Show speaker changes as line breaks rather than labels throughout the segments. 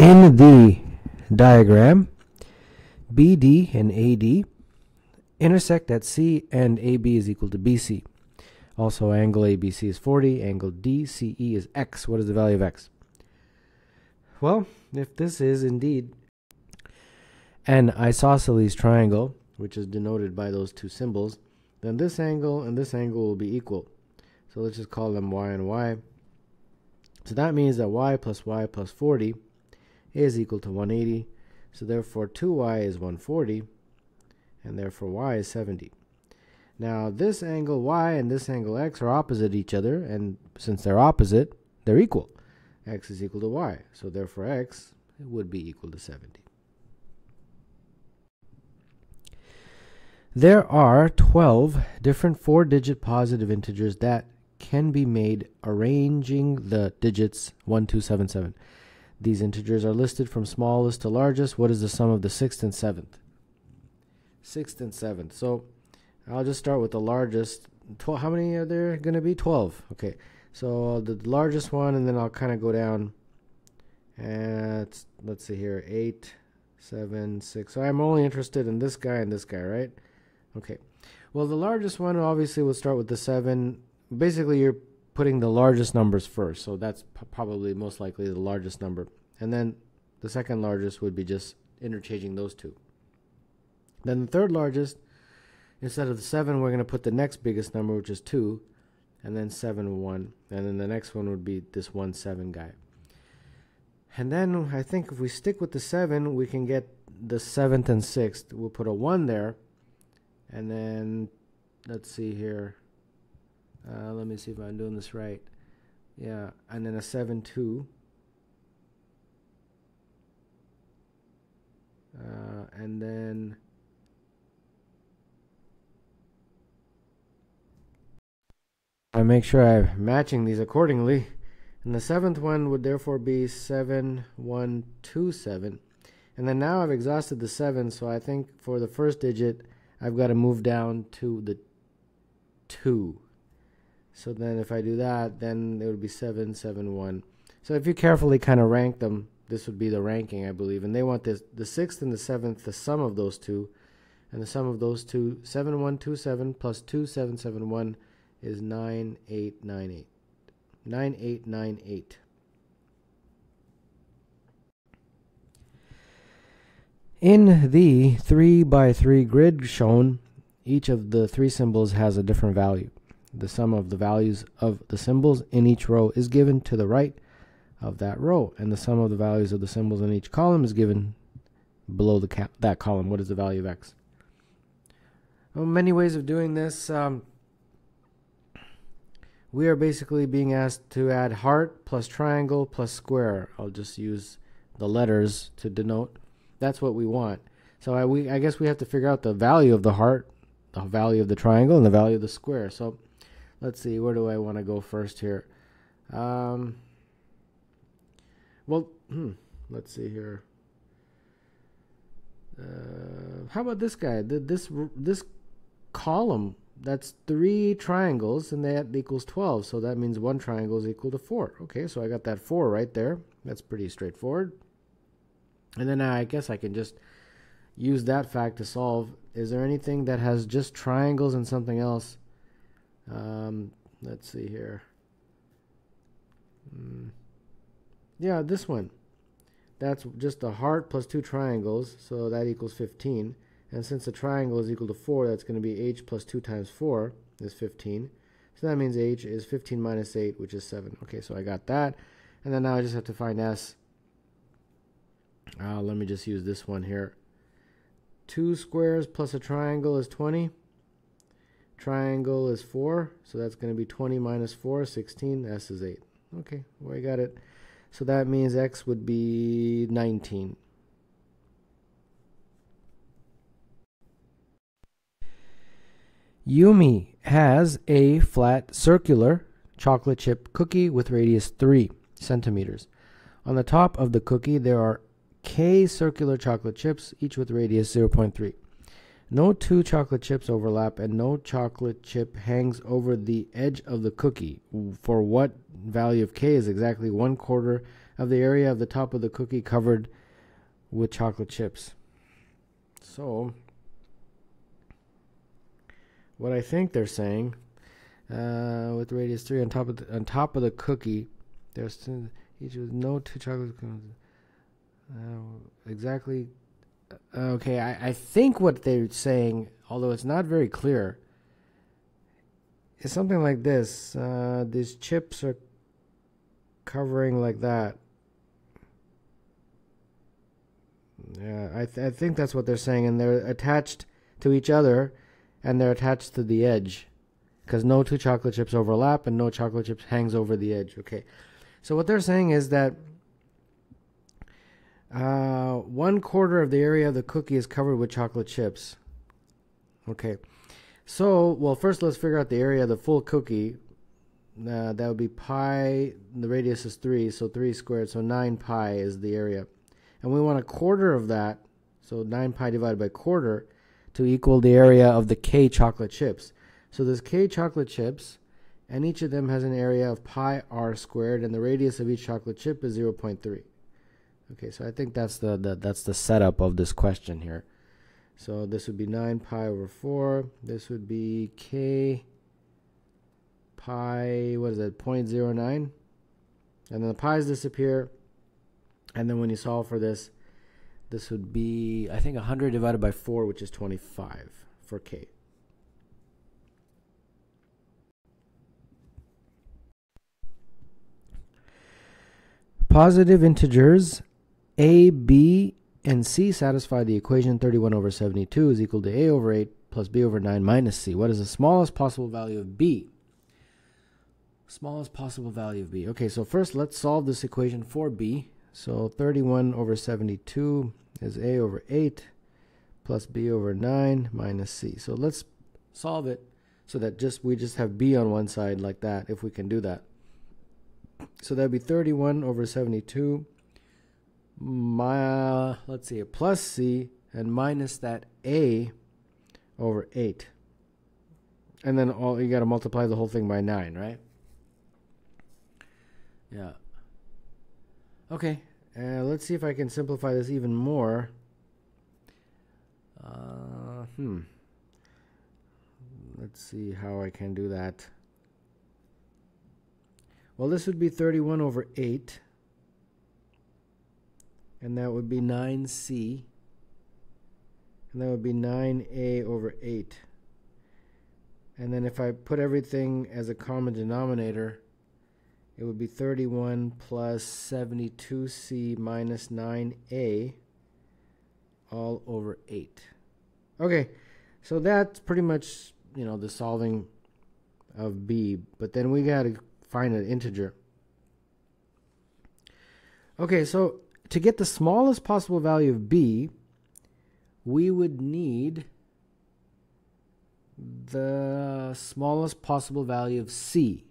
In the diagram, BD and AD intersect at C and AB is equal to BC. Also, angle ABC is 40, angle DCE is X. What is the value of X? Well, if this is indeed an isosceles triangle, which is denoted by those two symbols, then this angle and this angle will be equal. So let's just call them y and y. So that means that y plus y plus 40 is equal to 180. So therefore 2y is 140, and therefore y is 70. Now this angle y and this angle x are opposite each other, and since they're opposite, they're equal. x is equal to y, so therefore x would be equal to 70. There are 12 different four-digit positive integers that can be made arranging the digits 1, 2, 7, 7. These integers are listed from smallest to largest. What is the sum of the sixth and seventh? Sixth and seventh. So I'll just start with the largest. How many are there going to be? Twelve. Okay. So the largest one, and then I'll kind of go down. And let's see here, eight, seven, six. So I'm only interested in this guy and this guy, right? Okay. Well, the largest one obviously will start with the 7. Basically, you're putting the largest numbers first. So that's probably most likely the largest number. And then the second largest would be just interchanging those two. Then the third largest, instead of the 7, we're going to put the next biggest number, which is 2. And then 7, 1. And then the next one would be this 1, 7 guy. And then I think if we stick with the 7, we can get the 7th and 6th. We'll put a 1 there and then let's see here uh, let me see if I'm doing this right. Yeah and then a 7 2 uh, and then I make sure I'm matching these accordingly. And the seventh one would therefore be 7127 and then now I've exhausted the 7 so I think for the first digit I've got to move down to the 2. So then if I do that, then it would be 7, 7, 1. So if you carefully kind of rank them, this would be the ranking, I believe. And they want this, the 6th and the 7th, the sum of those two. And the sum of those two, 7, 1, 2, 7 plus 2, 7, 7, 1 is 9, 8, 9, 8. 9, 8, 9, 8. In the 3 by 3 grid shown, each of the three symbols has a different value. The sum of the values of the symbols in each row is given to the right of that row, and the sum of the values of the symbols in each column is given below the that column. What is the value of x? Well, many ways of doing this. Um, we are basically being asked to add heart plus triangle plus square. I'll just use the letters to denote that's what we want. So I, we, I guess we have to figure out the value of the heart, the value of the triangle, and the value of the square. So let's see, where do I want to go first here? Um, well, hmm, let's see here. Uh, how about this guy? This this column that's three triangles, and that equals twelve. So that means one triangle is equal to four. Okay, so I got that four right there. That's pretty straightforward. And then I guess I can just use that fact to solve. Is there anything that has just triangles and something else? Um, let's see here. Mm. Yeah, this one. That's just a heart plus two triangles, so that equals 15. And since the triangle is equal to 4, that's going to be h plus 2 times 4 is 15. So that means h is 15 minus 8, which is 7. Okay, so I got that. And then now I just have to find s. Uh, let me just use this one here. 2 squares plus a triangle is 20. Triangle is 4, so that's going to be 20 minus 4, 16. S is 8. Okay, well, I got it. So that means x would be 19. Yumi has a flat circular chocolate chip cookie with radius 3 centimeters. On the top of the cookie there are K circular chocolate chips, each with radius 0.3. No two chocolate chips overlap and no chocolate chip hangs over the edge of the cookie. For what value of K is exactly one quarter of the area of the top of the cookie covered with chocolate chips. So, what I think they're saying, uh, with radius three on top of the, on top of the cookie, there's each with no two chocolate. Uh, exactly. Okay, I, I think what they're saying, although it's not very clear, is something like this. Uh, these chips are covering like that. Yeah, I, th- I think that's what they're saying, and they're attached to each other, and they're attached to the edge, because no two chocolate chips overlap, and no chocolate chips hangs over the edge. Okay, so what they're saying is that uh, one quarter of the area of the cookie is covered with chocolate chips. Okay, so well, first let's figure out the area of the full cookie. Uh, that would be pi. The radius is three, so three squared, so nine pi is the area and we want a quarter of that, so 9 pi divided by quarter, to equal the area of the k chocolate chips. So there's k chocolate chips, and each of them has an area of pi r squared, and the radius of each chocolate chip is 0.3. Okay, so I think that's the, the that's the setup of this question here. So this would be 9 pi over 4. This would be k pi, what is that, 0.09? And then the pi's disappear. And then when you solve for this, this would be, I think, 100 divided by 4, which is 25 for k. Positive integers a, b, and c satisfy the equation 31 over 72 is equal to a over 8 plus b over 9 minus c. What is the smallest possible value of b? Smallest possible value of b. Okay, so first let's solve this equation for b. So 31 over 72 is a over 8 plus b over 9 minus c. So let's solve it so that just we just have b on one side like that, if we can do that. So that would be 31 over 72 my, let's see, a plus c and minus that a over 8. And then all you got to multiply the whole thing by 9, right? Yeah. Okay, uh, let's see if I can simplify this even more. Uh, hmm. Let's see how I can do that. Well, this would be 31 over 8. And that would be 9c. And that would be 9a over 8. And then if I put everything as a common denominator, it would be 31 plus 72c minus 9a all over 8. Okay, so that's pretty much, you know, the solving of b, but then we got to find an integer. Okay, so to get the smallest possible value of b, we would need the smallest possible value of c,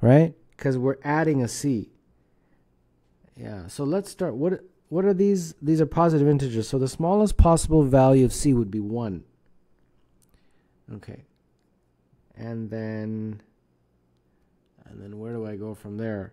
right? because we're adding a c. Yeah, so let's start. What what are these? These are positive integers. So the smallest possible value of c would be 1. Okay. And then and then where do I go from there?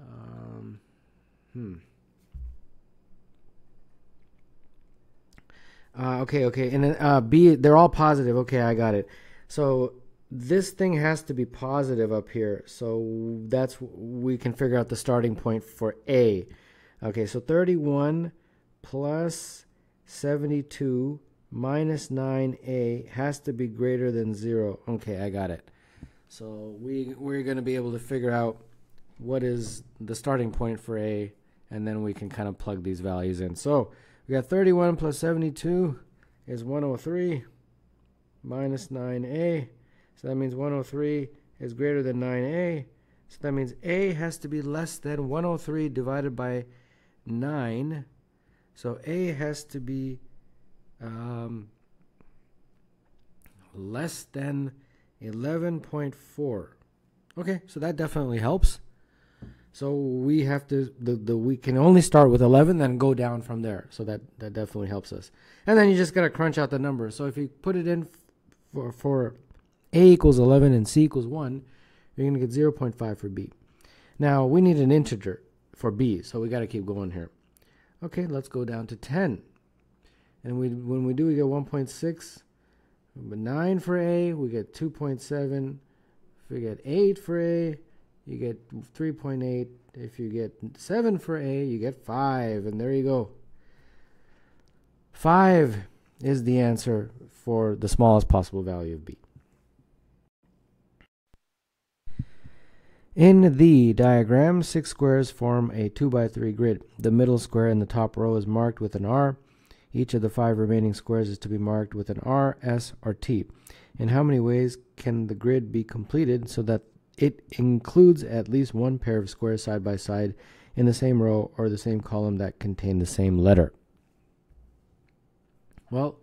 Um, hmm. Uh, okay, okay, and then uh, B, they're all positive. Okay, I got it. So this thing has to be positive up here. So that's we can figure out the starting point for A. Okay, so 31 plus 72 minus 9A has to be greater than 0. Okay, I got it. So we, we're going to be able to figure out what is the starting point for A, and then we can kind of plug these values in. So we got 31 plus 72 is 103 minus 9A so that means 103 is greater than 9a. So that means a has to be less than 103 divided by 9. So a has to be um, less than 11.4. Okay, so that definitely helps. So we have to the, the we can only start with 11 then go down from there. So that that definitely helps us. And then you just got to crunch out the numbers. So if you put it in for for a equals 11 and C equals 1, you're to get 0.5 for B. Now we need an integer for b, so we got to keep going here. Okay, let's go down to 10. And we when we do, we get 1.6. But 9 for a, we get 2.7. If we get 8 for a, you get 3.8. If you get 7 for a, you get 5. And there you go. 5 is the answer for the smallest possible value of b. In the diagram, six squares form a 2 by 3 grid. The middle square in the top row is marked with an R. Each of the five remaining squares is to be marked with an R, S, or T. In how many ways can the grid be completed so that it includes at least one pair of squares side by side in the same row or the same column that contain the same letter? Well,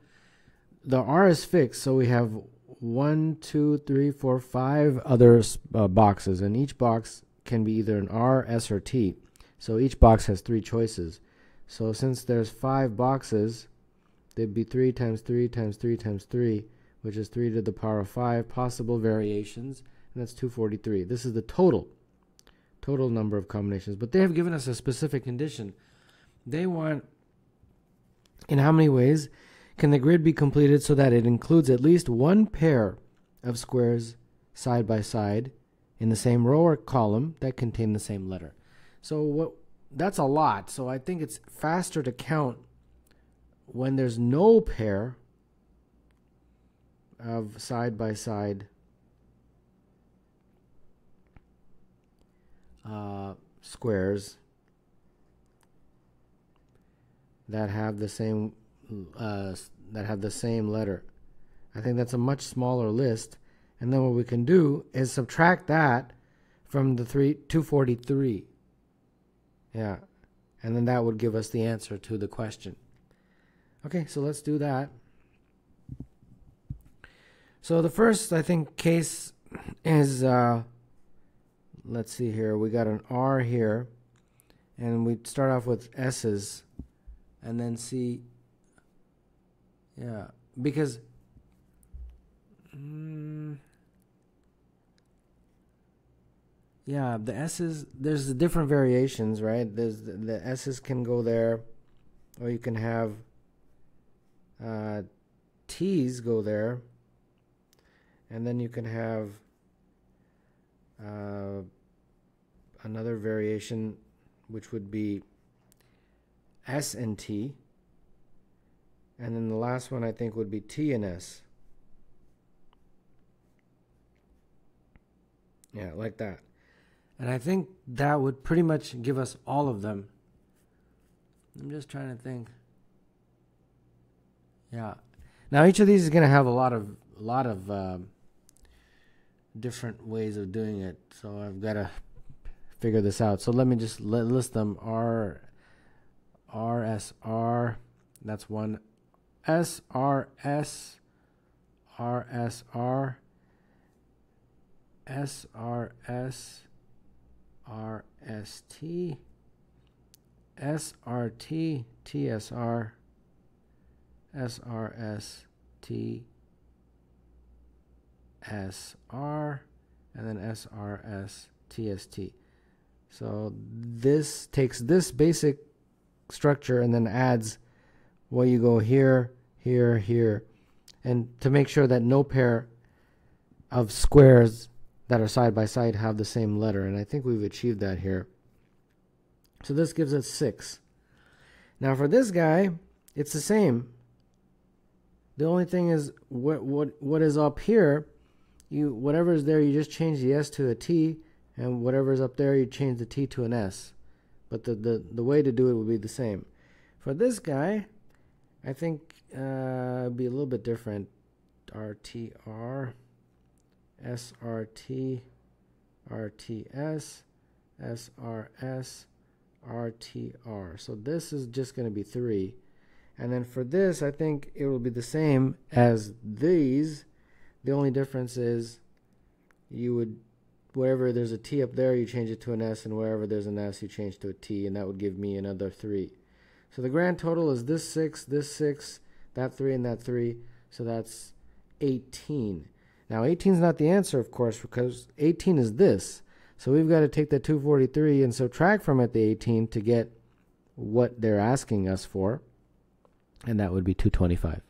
the R is fixed, so we have one, two, three, four, five other uh, boxes, and each box can be either an R, S, or T. So each box has three choices. So since there's five boxes, there'd be 3 times 3 times 3 times 3, which is 3 to the power of 5 possible variations, and that's 243. This is the total, total number of combinations. But they have given us a specific condition. They want, in how many ways can the grid be completed so that it includes at least one pair of squares side by side in the same row or column that contain the same letter? So what that's a lot. So I think it's faster to count when there's no pair of side by side uh, squares that have the same uh, that have the same letter. I think that's a much smaller list. And then what we can do is subtract that from the three 243. Yeah. And then that would give us the answer to the question. Okay, so let's do that. So the first, I think, case is, uh, let's see here, we got an R here, and we start off with S's, and then see yeah, because mm, yeah, the S's there's the different variations, right? There's the, the S's can go there, or you can have uh, T's go there, and then you can have uh, another variation, which would be S and T. And then the last one I think would be T and S. Yeah, like that. And I think that would pretty much give us all of them. I'm just trying to think. Yeah. Now each of these is going to have a lot of a lot of um, different ways of doing it. So I've got to figure this out. So let me just list them. R R S R. That's one S R S R S R S R S R S T S R T T S R S R S T S R and then S R S T S T. So this takes this basic structure and then adds well, you go here, here, here, and to make sure that no pair of squares that are side by side have the same letter, and I think we've achieved that here. So this gives us 6. Now for this guy, it's the same. The only thing is what what what is up here, you whatever is there, you just change the S to a T, and whatever is up there, you change the T to an S. But the, the, the way to do it would be the same. For this guy, I think uh, it'd be a little bit different. RTR, SRT, RTS, SRS, RTR. So this is just going to be 3. And then for this, I think it will be the same as these. The only difference is you would, wherever there's a T up there, you change it to an S, and wherever there's an S, you change to a T, and that would give me another 3. So the grand total is this 6, this 6, that 3, and that 3. So that's 18. Now 18 is not the answer, of course, because 18 is this. So we've got to take the 243 and subtract from it the 18 to get what they're asking us for, and that would be 225.